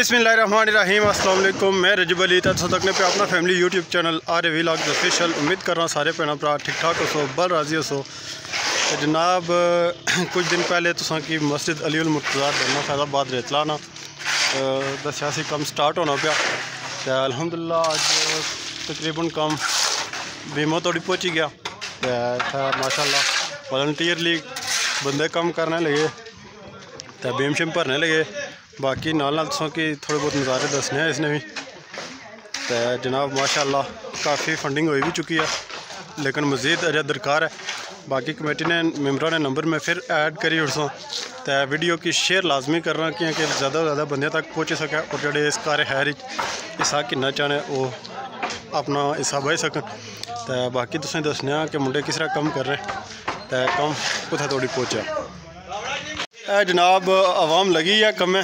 بسم اللہ الرحمن الرحیم، السلام علیکم۔ میں رجب علی تکنے پہ اپنا family YouTube channel R A vlog official امید کر رہا ہوں سارے بھن بھرا ٹھیک ٹھاک ہو، بل راضی اسو جناب، کچھ دن پہلے تسان کی مسجد علی المرتضار درنا فیضہ باد ریتلا دس یاسی کم سٹارٹ ہونا پیا۔ الحمدللہ آج تقریباً کم بیمہ توڑی پہنچی گیا۔ ماشاءاللہ والنٹیئرلی بندے کم کرنے لگے۔ بیم شم بھرنے لگے۔ باقی نال نال دسوں ਕਿ تھوڑے بہت نظارے دسنے ہیں اس نے بھی۔ جناب ماشاءاللہ کافی فنڈنگ ہوئی بھی چکی ہے، لیکن مزید اجا درکار ہے۔ باقی کمیٹی نے ممبروں نے نمبر میں پھر ایڈ کری اٹھسوں تو ویڈیو کی شیئر لازمی کرنا کیوں کہ زیادہ سے زیادہ بندے تک پہنچ سکے اور جڑے اس کار خیر حصہ کن چاہنے وہ اپنا حصہ بہ سکن۔ تو باقی تھی دسنے کہ منڈے کس طرح کم کر رہے ہیں۔ تو کم کتنے توڑی پہنچا۔ اے جناب، عوام لگی ہے کمیں؟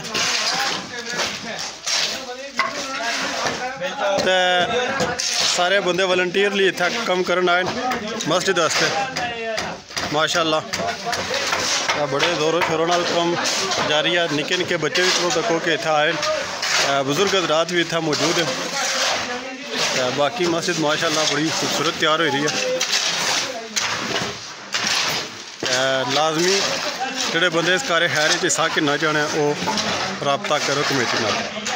سارے بندے ولنٹیرلی اتر کم کرے مسجد اتا اللہ بڑے زوروں شوروں جاری ہے نکچے بھی آئے بزرگ رات بھی اتنے موجود ہیں باقی مسجد ماشاءاللہ بڑی خوبصورت تیار ہوئی ہے لازمی جب بند جانے حصہ وہ رابطہ کرو کمیٹی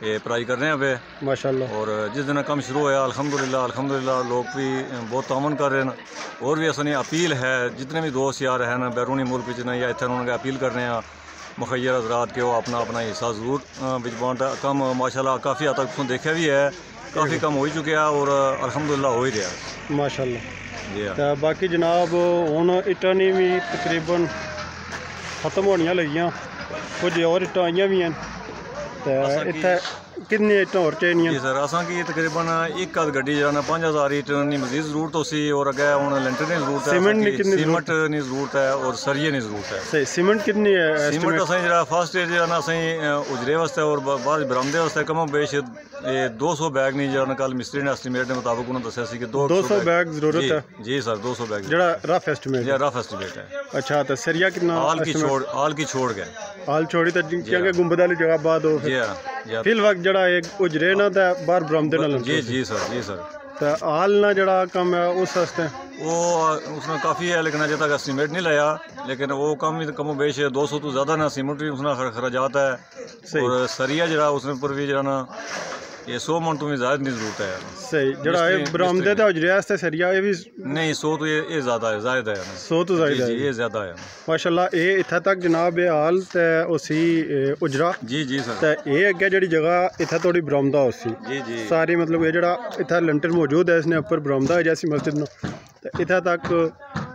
پڑھائی کر رہے ہیں پہ ماشاء اللہ اور جس دن کم شروع ہوا الحمدللہ الحمدللہ لوگ بھی بہت تعاون کر رہے ہیں۔ اور بھی اصل اپیل ہے جتنے بھی دوست یار ہیں نا بیرونی ملک یا اتنے انہوں نے اپیل کر رہے ہیں۔ مخیر حضرات کے وہ اپنا اپنا حصہ ضرور بجبانٹا کم ماشاء اللہ کافی حد تک دیکھا بھی ہے۔ کافی کم ہو ہی چکا ہے اور الحمدللہ ہو ہی رہا ماشاء اللہ جی ہاں۔ باقی جناب ہوں اٹانے بھی تقریباً ختم ہونی لگی کچھ اور اٹا بھی ہیں۔ Yeah. کتنی ایٹاں اور چاہیے جی سر اساں کی تقریباً ایک ہاتھ گڈی جانا 5000 ایٹ نی مزید ضرورت ہو سی اور اگے ہن لینٹر نی ضرورت ہے سیمنٹ نی سیمنٹ نی ضرورت ہے اور سریا نی ضرورت ہے صحیح سیمنٹ کتنی ہے سیمنٹ اساں جڑا فرسٹ ایڈ جڑا اساں اجرے واسطے اور بعد برامدے واسطے کم بیش یہ 200 بیگ نہیں جڑا کل مستری نے ایسٹیمیٹ دے مطابق انہوں نے دسیا سی کہ 200 بیگ ضرورت ہے جی سر 200 بیگ جڑا رف ایسٹیمیٹ ہے رف ایسٹیمیٹ ہے اچھا تو سریا کتنا آل کی چھوڑ آل کی چھوڑ گئے آل چھوڑی تے کیونکہ گنبد والی جگہ بعد ہو جی ہاں فی الوقت جڑا ایک اجرے نہ تے باہر برآمدے نہ جی جی سر جی سر تے آل نہ جڑا کم ہے اس واسطے وہ اس نے کافی ہے لیکن اجے تک اسٹیمیٹ نہیں لایا لیکن وہ کم کم بیش ہے دو سو تو زیادہ نہ سیمنٹ بھی اس نے خرچات ہے اور سریا جڑا اس نے پر بھی جڑا نا ਇਹ 100 ਮਣ ਤੋਂ ਜ਼ਿਆਦਾ ਨਹੀਂ ਜ਼ਰੂਰਤ ਹੈ। ਸਹੀ ਜਿਹੜਾ ਇਹ ਬਰਾਮਦੇ ਤੇ ਹਜਰੇ ਵਾਸਤੇ ਸਰੀਆ ਇਹ ਵੀ ਨਹੀਂ 100 ਤੋਂ ਇਹ ਇਹ ਜ਼ਿਆਦਾ ਹੈ ਜ਼ਾਇਦ ਹੈ। ਨਾ 100 ਜ਼ਾਇਦ ਹੈ ਜੀ ਇਹ ਜ਼ਿਆਦਾ ਹੈ। ਮਾਸ਼ਾਅੱਲਾ ਇਹ ਇੱਥੇ ਤੱਕ ਜਨਾਬ ਇਹ ਹਾਲ ਤੇ ਉਸੀ ਉਜਰਾ। ਜੀ ਜੀ ਸਰ। ਤੇ ਇਹ ਅੱਗੇ ਜਿਹੜੀ ਜਗ੍ਹਾ ਇੱਥੇ ਥੋੜੀ ਬਰਾਮਦਾ ਉਸੀ। ਜੀ ਜੀ। ਸਾਰੀ ਮਤਲਬ ਇਹ ਜਿਹੜਾ ਇੱਥੇ ਲੰਟਰ ਮੌਜੂਦ ਹੈ ਇਸਨੇ ਉੱਪਰ ਬਰਾਮਦਾ ਹੈ ਜੈਸੀ ਮਸਜਿਦ ਨੂੰ। ਤੇ ਇੱਥੇ ਤੱਕ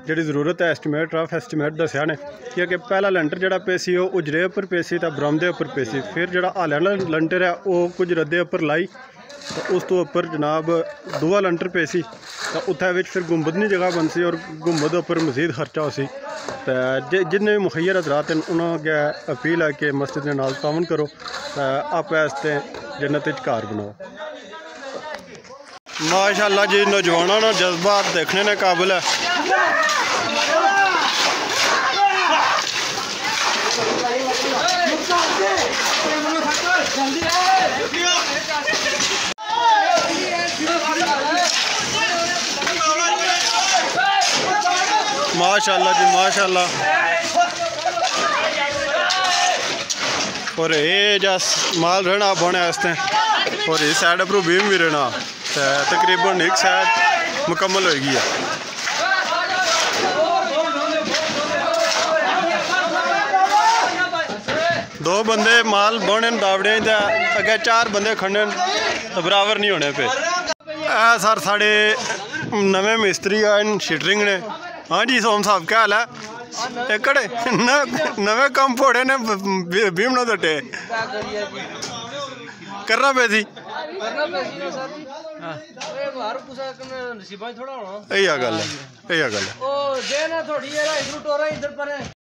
ਜਿਹੜੀ ਜ਼ਰੂਰਤ ਹੈ ਐਸਟੀਮੇਟ ਰਫ ਐਸਟੀਮੇਟ ਦੱਸਿਆ ਨੇ ਕਿ ਅਗੇ ਪਹਿਲਾ ਲੈਂਟਰ ਜਿਹੜਾ ਪੇਸੀ ਉਹ ਉਜਰੇ ਉੱਪਰ ਪੇਸੀ ਤਾਂ ਬ੍ਰਮ ਦੇ ਉੱਪਰ ਪੇਸੀ ਫਿਰ ਜਿਹੜਾ ਹਾਲੈਂਡ ਲੈਂਟਰ ਹੈ, ਉਹ ਕੁਝ ਰੱਦੇ ਉੱਪਰ ਲਾਈ ਤਾਂ ਉਸ ਤੋਂ ਉੱਪਰ ਜਨਾਬ ਦੂਆ ਲੈਂਟਰ ਪੇਸੀ ਤਾਂ ਉੱਥੇ ਵਿੱਚ ਫਿਰ ਗੁੰਬਦ ਦੀ ਜਗ੍ਹਾ ਬਣ ਸੀ ਔਰ ਗੁੰਬਦ ਉੱਪਰ ਮਜ਼ੀਦ ਖਰਚਾ ਹੋ ਸੀ। ਤੇ ਜਿੰਨੇ ਵੀ ਮੁਖੈਰ ਹਜ਼ਰਤ ਹਨ ਉਹਨਾਂ ਅੱਗੇ ਅਪੀਲ ਹੈ ਕਿ ਮਸਜਿਦ ਦੇ ਨਾਲ ਤਾਵਨ ਕਰੋ ਆਪ ਵਾਸਤੇ ਜੰਨਤ ਵਿੱਚ ਘਰ ਬਣਾਓ। ਮਾਸ਼ਾਅੱਲਾ ਜੀ, ਨੌਜਵਾਨਾਂ ਦਾ ਜਜ਼ਬਾ ਦੇਖਣੇ ਨੇ ਕਾਬਿਲ ਹੈ। ماشاء جی ماشاء اور یہ جا مال رہنا بونے واسطے اور اس سائڈ اپرو بیم بھی رہنا۔ تقریباً ایک سائڈ مکمل ہوئی گی ہے۔ دو بندے مال بونے داوڑے دا اگے چار بندے کھڑنے تو برابر نہیں ہونے پہ اے سر ساڑے نویں مستری آئے شیٹرنگ نے ہاں جی سوم صاحب کیا حال ہے ایکڑے نمے کم پھوڑے نے بھیم نہ دٹے کرنا پہ تھی یہ گل ہے یہ گل ہے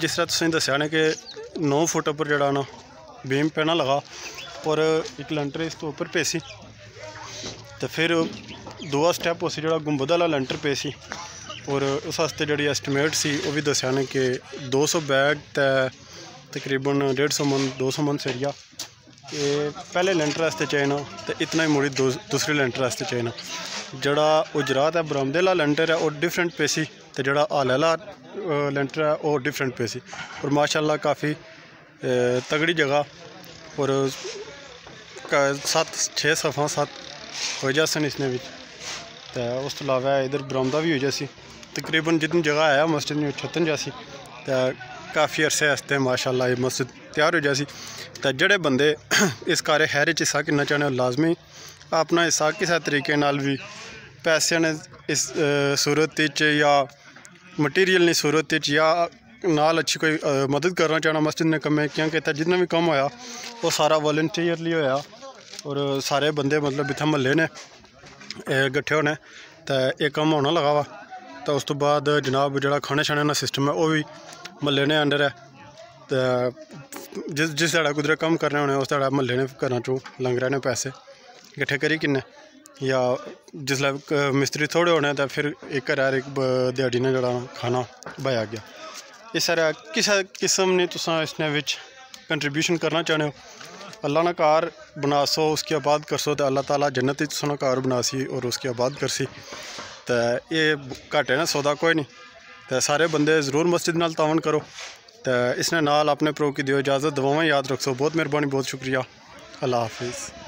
ਜਿਸ ਤਰ੍ਹਾਂ ਤੁਸੀਂ ਦੱਸਿਆ ਨੇ ਕਿ 9 ਫੁੱਟ ਉੱਪਰ ਜਿਹੜਾ ਨਾ ਬੀਮ ਪੈਣਾ ਲਗਾ ਔਰ ਇੱਕ ਲੈਂਟਰ ਇਸ ਤੋਂ ਉੱਪਰ ਪਏ ਸੀ। ਤੇ ਫਿਰ ਦੂਆ ਸਟੈਪ ਹੋ ਸੀ ਜਿਹੜਾ ਗੁੰਬਦ ਵਾਲਾ ਲੈਂਟਰ ਪਏ ਸੀ ਔਰ ਉਸ ਵਾਸਤੇ ਜਿਹੜੀ ਐਸਟੀਮੇਟ ਸੀ ਉਹ ਵੀ ਦੱਸਿਆ ਨੇ ਕਿ 200 ਬੈਗ ਤੇ ਤਕਰੀਬਨ 150 ਮਨ 200 ਮਨ ਏਰੀਆ کہ پہلے لینٹر چینا تو اتنا مڑے دوسری لینٹر چئےنا جڑا گجرات ہے برہمدے والا لینٹر ہے اور ڈفرنٹ پے سی۔ آل والا لینٹر ہے اور ڈفرنٹ پے سی۔ اور ماشاء اللہ کافی تگڑی جگہ اور سات، چھ سفا سات واسن اسوای ادھر برمدا بھی ہو جیسی تقریباً جتنی جگہ آیا، مسجد چھتنچیاسی ਜਿੰਨੀ ਜਗ੍ਹਾ ਆਇਆ ਮਸਜਿਦ ਨੂੰ ਛੱਤਨ ਜਾ ਸੀ ਤੇ ਕਾਫੀ ਅਰਸੇ ਵਾਸਤੇ ਮਾਸ਼ਾਅੱਲਾ ਇਹ ਮਸਜਿਦ ਤਿਆਰ ਹੋ ਜਾ ਸੀ ਤੇ ਜਿਹੜੇ ਬੰਦੇ ਇਸ ਕਾਰੇ ਖੈਰ ਵਿੱਚ ਹਿੱਸਾ ਕਿੰਨਾ ਚਾਹੁੰਦੇ ਹੋ ਲਾਜ਼ਮੀ ਆਪਣਾ ਹਿੱਸਾ ਕਿਸੇ ਤਰੀਕੇ ਨਾਲ ਵੀ ਪੈਸਿਆਂ ਨੇ ਇਸ ਅ, ਸੂਰਤ ਵਿੱਚ ਜਾਂ ਮਟੀਰੀਅਲ ਦੀ ਸੂਰਤ ਵਿੱਚ ਜਾਂ ਨਾਲ ਅੱਛੀ ਕੋਈ ਅ, ਮਦਦ ਕਰਨਾ ਚਾਹਣਾ ਮਸਜਿਦ ਨੇ ਕੰਮੇ ਕਿਉਂਕਿ ਇੱਥੇ ਜਿੰਨਾ ਵੀ ਕੰਮ ਹੋਇਆ ਉਹ ਸਾਰਾ ਵੋਲੰਟੀਅਰਲੀ ਹੋਇਆ ਔਰ ਸਾਰੇ ਬੰਦੇ ਮਤਲਬ ਇੱਥੇ ਮਹੱਲੇ ਨੇ ਇਹ ਇਕੱਠੇ ਹੋਣੇ ਤਾਂ ਇਹ ਕੰਮ ਹੋਣਾ ਲਗਾ ਵਾ ਤਾਂ ਉਸ ਤੋਂ ਬਾਅਦ ਜਨਾਬ ਜਿਹੜਾ ਖਾਣੇ ਛਾਣੇ ਦਾ ਸਿਸਟਮ ਹੈ ਉਹ ਵੀ محلے نے اڈر ہے جس کو کم کرنے ہونے مہلے نے کرنا چ لگرے پیسے کٹ کری کن یا مستری تھوڑے ہونے تو پھر ایک دیا نے بایا گیا اس طرح کسی کسم نہیں اس کنٹریبیوشن کرنا چاہتے ہو اللہ نے کار بنا سو اس کی آباد کر سو تو اللہ تعالیٰ جنت ہی گھر بنا سی اور اس کی آباد کر سی تو یہ گھاٹے نہ سودا کوئی نہیں تو سارے بندے ضرور مسجد نال تعاون کرو تو اس نے نال اپنے پرو کی دیو اجازت دعاواں یاد رکھ سو بہت مہربانی بہت شکریہ اللہ حافظ